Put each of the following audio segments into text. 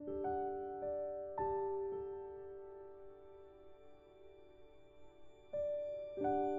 thank you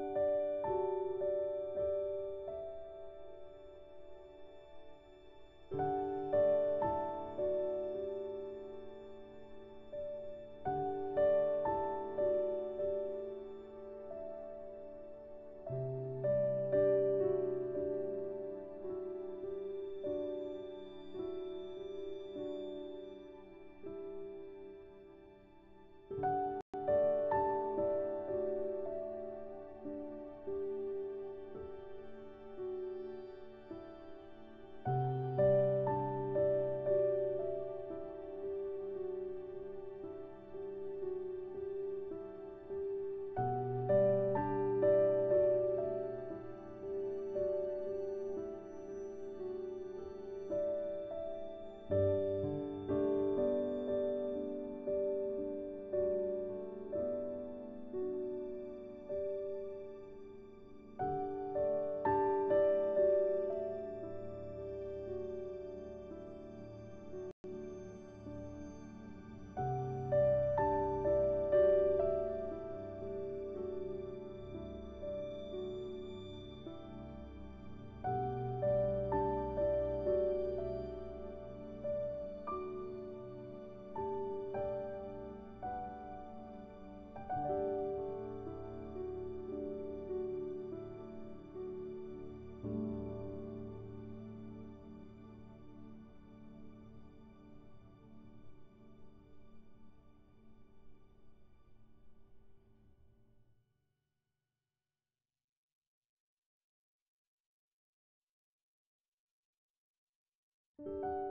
Música